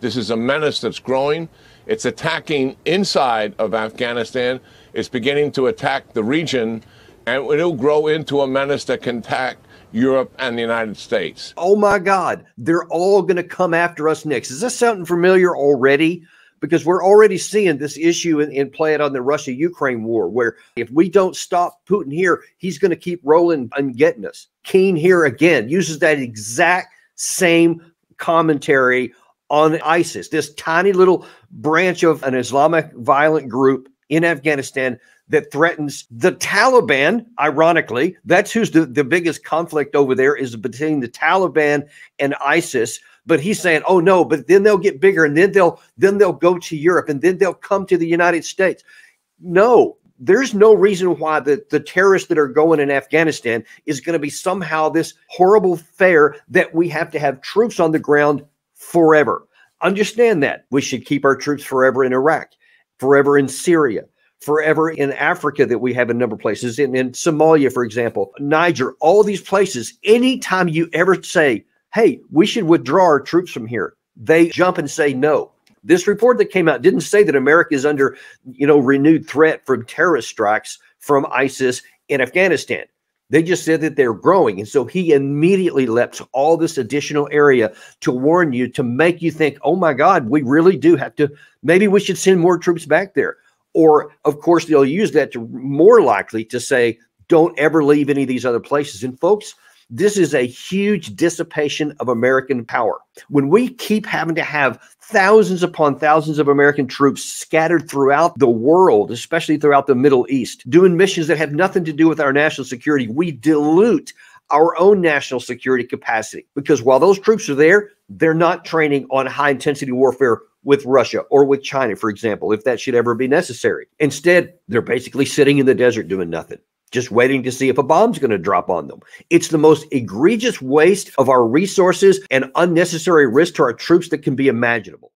This is a menace that's growing. It's attacking inside of Afghanistan. It's beginning to attack the region, and it'll grow into a menace that can attack Europe and the United States. Oh my God, they're all going to come after us next. Is this something familiar already? Because we're already seeing this issue in, in play it on the Russia Ukraine war, where if we don't stop Putin here, he's going to keep rolling and getting us. Keane here again uses that exact same commentary on ISIS, this tiny little branch of an Islamic violent group in Afghanistan that threatens the Taliban. Ironically, that's who's the, the biggest conflict over there is between the Taliban and ISIS. But he's saying, oh no, but then they'll get bigger and then they'll then they'll go to Europe and then they'll come to the United States. No, there's no reason why the, the terrorists that are going in Afghanistan is going to be somehow this horrible fare that we have to have troops on the ground forever. Understand that. We should keep our troops forever in Iraq, forever in Syria, forever in Africa that we have a number of places, in, in Somalia, for example, Niger, all these places. Anytime you ever say, hey, we should withdraw our troops from here, they jump and say no. This report that came out didn't say that America is under, you know, renewed threat from terrorist strikes from ISIS in Afghanistan. They just said that they're growing. And so he immediately leapt all this additional area to warn you, to make you think, oh my God, we really do have to, maybe we should send more troops back there. Or, of course, they'll use that to more likely to say, don't ever leave any of these other places. And folks, this is a huge dissipation of American power. When we keep having to have thousands upon thousands of American troops scattered throughout the world, especially throughout the Middle East, doing missions that have nothing to do with our national security, we dilute our own national security capacity. Because while those troops are there, they're not training on high intensity warfare with Russia or with China, for example, if that should ever be necessary. Instead, they're basically sitting in the desert doing nothing just waiting to see if a bomb's going to drop on them. It's the most egregious waste of our resources and unnecessary risk to our troops that can be imaginable.